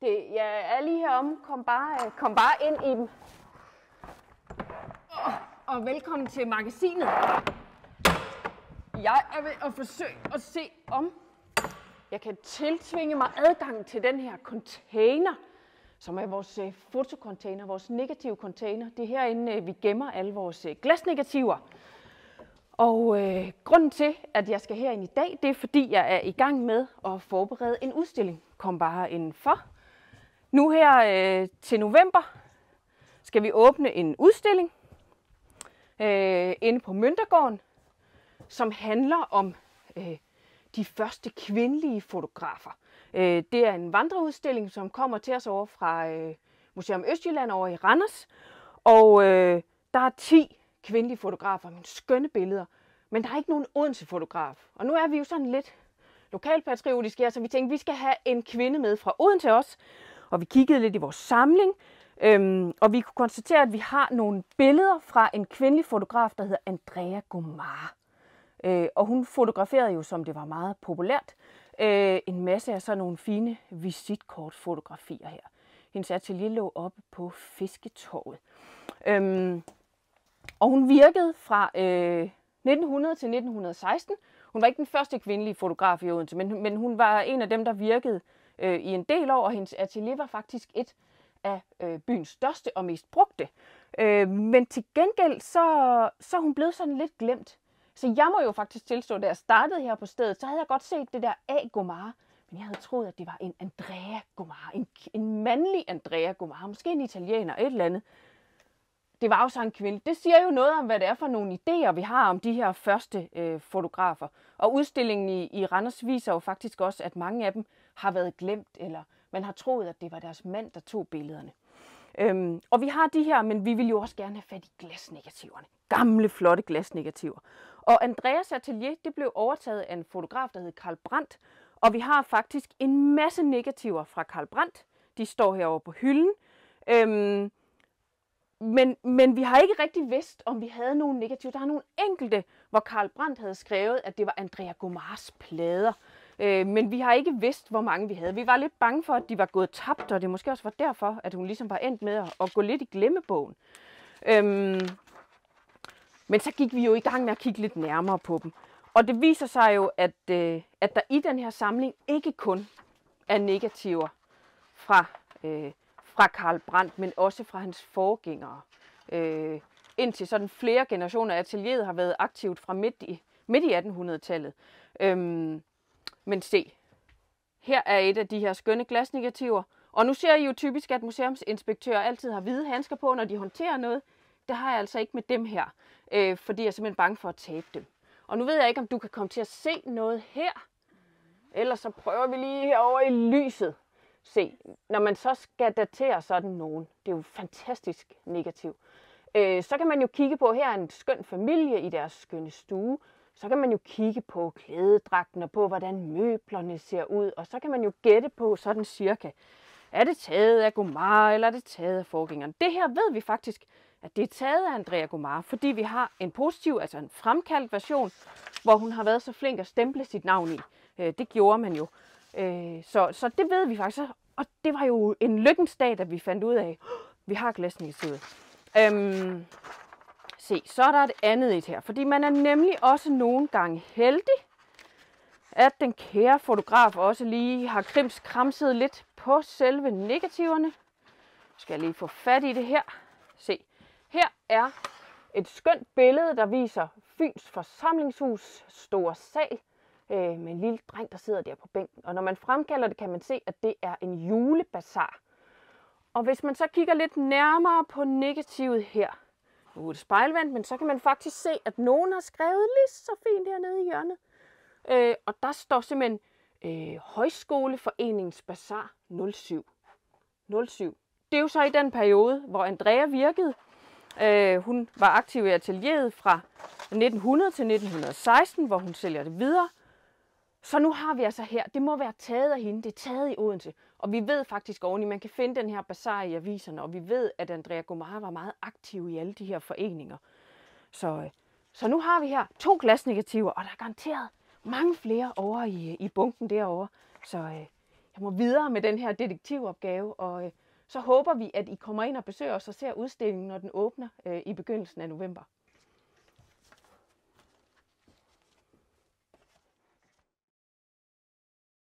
Det, jeg er lige herom. Kom bare, øh, kom bare ind i dem. Og, og velkommen til magasinet. Jeg er ved at forsøge at se om jeg kan tiltvinge mig adgang til den her container, som er vores øh, fotocontainer, vores negative container. Det er herinde, øh, vi gemmer alle vores øh, glasnegativer. Og øh, grunden til, at jeg skal herind i dag, det er fordi, jeg er i gang med at forberede en udstilling. Kom bare indenfor. Nu her øh, til november skal vi åbne en udstilling øh, inde på Møntergården, som handler om øh, de første kvindelige fotografer. Øh, det er en vandreudstilling, som kommer til os over fra øh, Museum Østjylland over i Randers. Og øh, der er 10 kvindelige fotografer med skønne billeder, men der er ikke nogen Odense-fotograf. Og nu er vi jo sådan lidt lokalpatriotiske, så vi tænkte, at vi skal have en kvinde med fra Odense også. Og vi kiggede lidt i vores samling, øhm, og vi kunne konstatere, at vi har nogle billeder fra en kvindelig fotograf, der hedder Andrea Gomar. Øh, og hun fotograferede jo, som det var meget populært, øh, en masse af sådan nogle fine visitkortfotografier her. Hendes atelier lå oppe på Fisketorvet. Øhm, og hun virkede fra øh, 1900 til 1916. Hun var ikke den første kvindelige fotograf i Odense, men, men hun var en af dem, der virkede øh, i en del år, og hendes atelier var faktisk et af øh, byens største og mest brugte. Øh, men til gengæld, så, så er hun blevet sådan lidt glemt. Så jeg må jo faktisk tilstå, da jeg startede her på stedet, så havde jeg godt set det der A. Gomar, men jeg havde troet, at det var en Andrea Gomar, en, en mandlig Andrea Gomar, måske en italiener, et eller andet. Det var jo så en kvinde. Det siger jo noget om, hvad det er for nogle idéer, vi har om de her første øh, fotografer. Og udstillingen i, i Randers viser jo faktisk også, at mange af dem har været glemt, eller man har troet, at det var deres mand, der tog billederne. Øhm, og vi har de her, men vi vil jo også gerne have fat i glasnegativerne. Gamle, flotte glasnegativer. Og Andreas atelier, det blev overtaget af en fotograf, der hed Karl Brandt. Og vi har faktisk en masse negativer fra Karl Brandt. De står herovre på hylden. Øhm, men, men vi har ikke rigtig vidst, om vi havde nogen negativer. Der er nogle enkelte, hvor Karl Brandt havde skrevet, at det var Andrea Gomars plader. Øh, men vi har ikke vidst, hvor mange vi havde. Vi var lidt bange for, at de var gået tabt, og det måske også var derfor, at hun ligesom var endt med at, at gå lidt i glemmebogen. Øhm, men så gik vi jo i gang med at kigge lidt nærmere på dem. Og det viser sig jo, at, øh, at der i den her samling ikke kun er negativer fra, øh, fra Karl Brandt, men også fra hans forgængere. Øh, indtil sådan flere generationer af atelieret har været aktivt fra midt i, midt i 1800-tallet. Øhm, men se, her er et af de her skønne glasnegativer. Og nu ser I jo typisk, at museumsinspektører altid har hvide handsker på, når de håndterer noget. Det har jeg altså ikke med dem her, øh, fordi jeg er simpelthen bange for at tabe dem. Og nu ved jeg ikke, om du kan komme til at se noget her. Ellers så prøver vi lige herover i lyset. Se, når man så skal datere sådan nogen, det er jo fantastisk negativ, øh, så kan man jo kigge på, her er en skøn familie i deres skønne stue, så kan man jo kigge på klædedragten og på, hvordan møblerne ser ud, og så kan man jo gætte på sådan cirka, er det taget af Gomar, eller er det taget af forgængeren? Det her ved vi faktisk, at det er taget af Andrea Gomar, fordi vi har en positiv, altså en fremkaldt version, hvor hun har været så flink at stemple sit navn i. Øh, det gjorde man jo. Øh, så, så det ved vi faktisk, og det var jo en lykkens dag, da vi fandt ud af, vi har glasnegativet. Øhm, se, så er der et andet et her, fordi man er nemlig også nogle gange heldig, at den kære fotograf også lige har krims kramset lidt på selve negativerne. Skal jeg lige få fat i det her. Se, her er et skønt billede, der viser Fyns forsamlingshus store sal øh, med en lille dreng, der sidder der på bænken. Og når man fremkalder det, kan man se, at det er en julebazar. Og hvis man så kigger lidt nærmere på negativet her, nu er det spejlvendt, men så kan man faktisk se, at nogen har skrevet lige så fint hernede i hjørnet. Øh, og der står simpelthen øh, Højskoleforeningens Bazar 07. 07. Det er jo så i den periode, hvor Andrea virkede. Øh, hun var aktiv i atelieret fra 1900 til 1916, hvor hun sælger det videre. Så nu har vi altså her, det må være taget af hende, det er taget i Odense. Og vi ved faktisk oveni, man kan finde den her bazar i aviserne, og vi ved, at Andrea Gomar var meget aktiv i alle de her foreninger. Så, øh, så nu har vi her to glasnegativer, og der er garanteret mange flere over i, i bunken derovre. Så øh, jeg må videre med den her detektivopgave, og øh, så håber vi, at I kommer ind og besøger os og ser udstillingen, når den åbner øh, i begyndelsen af november.